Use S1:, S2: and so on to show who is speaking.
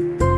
S1: you